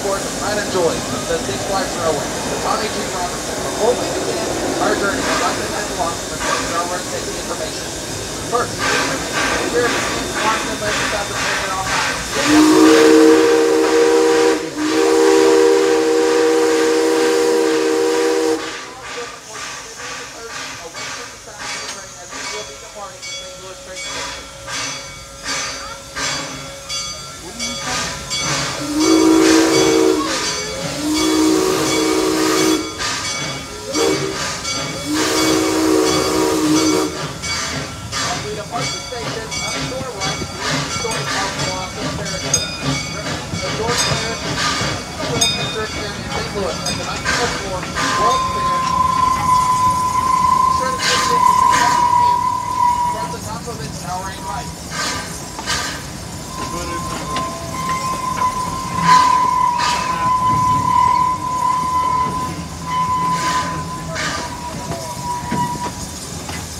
sport, and joy of the Six Flags Railway, the Tommy G. Robertson. Before we begin our journey, I'd like to thank along for the railroad safety information. First, we're constantly about the train at all.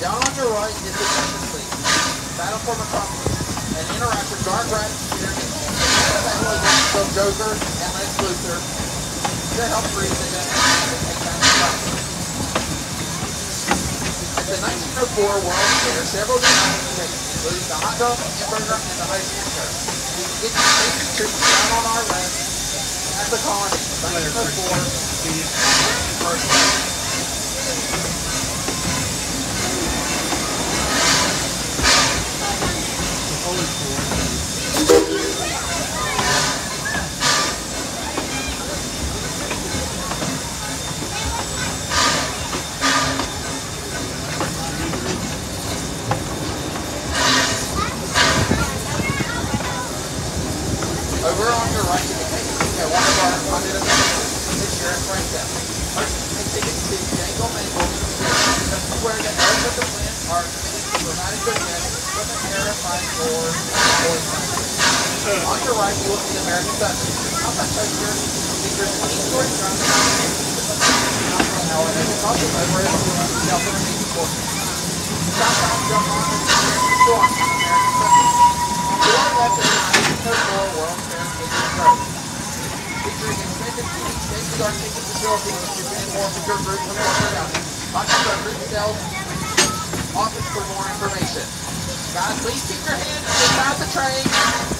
Down on your right is the Justice League. Battle for Metropolis. And interact with Dark Rat Experience, from Joker Luthor to take fight. At the 1904 World Fair, several taken, including the hot dog, hamburger, and the. You can get your favorite treats down on our list at the colony. 1904 Over on your right, you at one of our funded events, the Sheriff Breakdown. Purchase a ticket to Mangle. This where the heirs of the plant are committed to providing good guests with a terrifying door On your right, you will see American Dutch. On that poster features 20 story drums an hour and it's also over at Delta Remaining Court. Southbound jump on the storm on American Dutch. On your left is the 1904 World Fair Catering Featuring extended seating, state-of-the-art ticket facility, which you can more for your group from Corporate County. Contact our group sales office for more information. Guys, please keep your hands inside the train.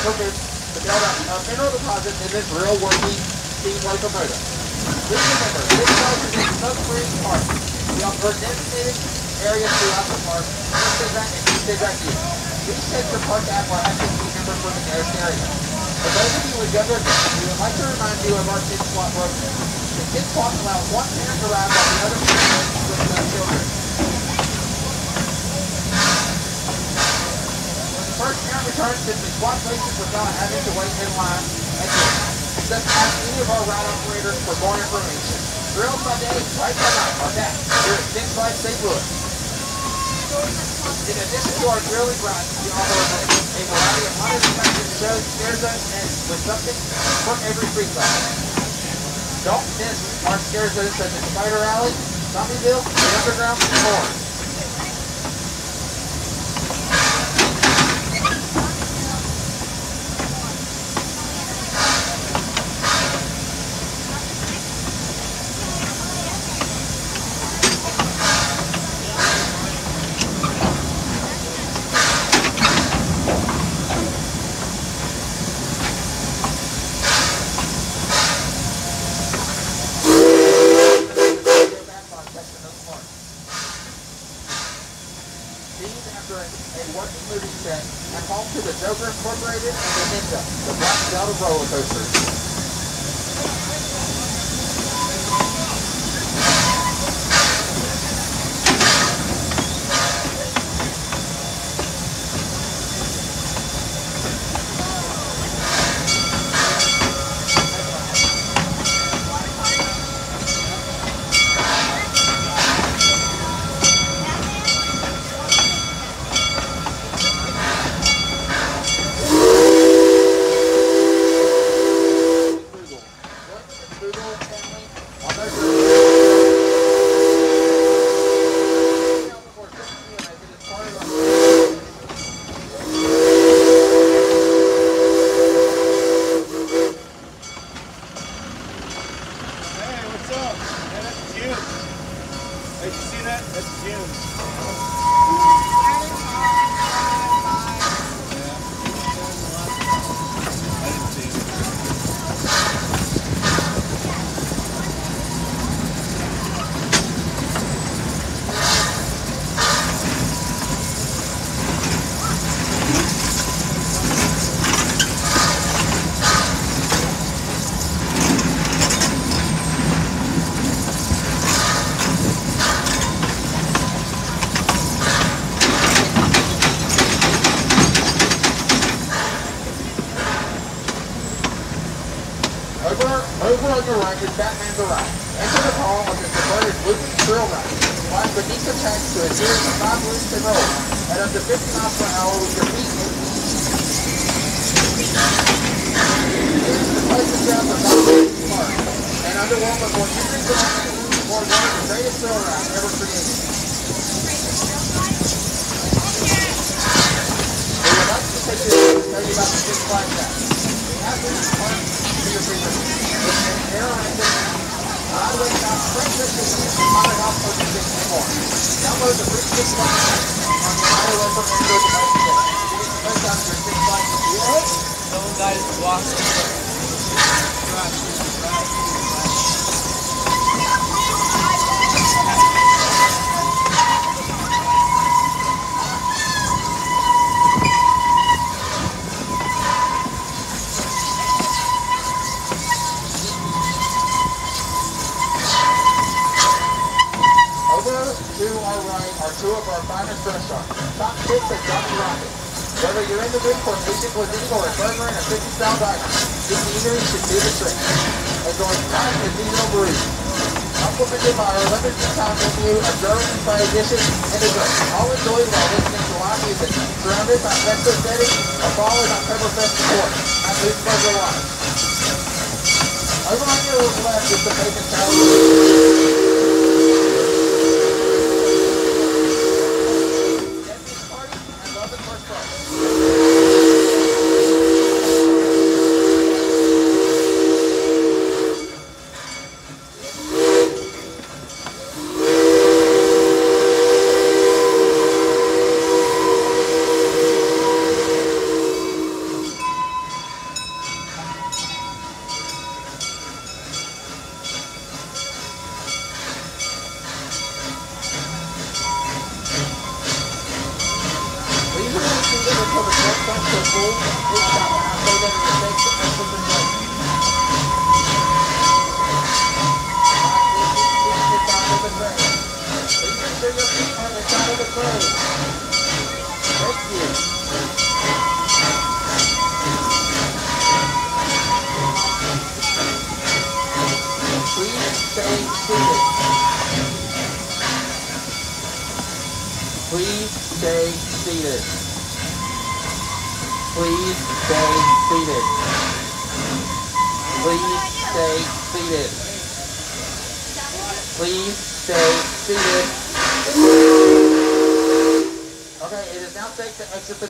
Boilers that to a mineral deposit in this real working steam locomotive. Please remember, this park is a smoke-free park. We offer designated areas throughout the park, East Stadium and East Stadium. Please take your park app or active from the nearest area. For those of you with younger kids, we would like to remind you of our kids swap program. Kids swap allows one parent to while the other parent with their children. The first parent returns, simply swap places without having to wait in line again. Just ask any of our ride operators for more information. Grills by day, right by night, or that, here at Six Flags St. Louis. In addition to our grilling rides, we offer a variety of unexpected shows, scare zones, and with something for every free class. Don't miss our scare zones such as Spider Alley, Zombieville, the Underground, and more. These after a, a working movie set and home to the Joker Incorporated and the The Black Delta roller coasters. Frugal. Join the Frugal family on their journey. Now before 6 p.m. as it is part of our- Hey, what's up? Yeah, that's June. Hey, did you see that? That's June. I didn't see it. Over, over on your right is Batman the Ride. Enter the hall of your converted loop thrill ride. Climb beneath the tank to a series of five loops and at up to 50 miles per hour with your feet in Here's the place of sound of Batman Park. Underwhelmed before entering the land for one of the greatest thrill rides ever created. We would like to take this to tell you about the Six Flags app. We have this part to your fingertips. It's an interactive highway stop, breakfast systems, haunted house purchasing, and more. Download the free Six Flags app on your iOS or Android device today. You can post out your Six Flags experience. Some guys walk Over to our right are two of our finest restaurants, Top Tips and Johnny Rocket. Whether you're in the mood for basic cuisine or a burger and a 50 style diner, this eatery should do the trick. Enjoy and seasonal brews. Complemented by our limited time menu of German-inspired dishes and desserts, all enjoyed while listening to live music, surrounded by festive settings, a following Oktoberfest support at Moose Burger Live. Over on your left is the bacon salad. Debbie's Party and Love at First Bite. until the torque comes to a full full stop. And I'll say that in the next exit the brake. Make sure your feet are on the side of the curb. Thank you. Please stay seated. Please stay seated. Please stay seated. Please stay seated. Please stay seated. Okay, it is now safe to exit the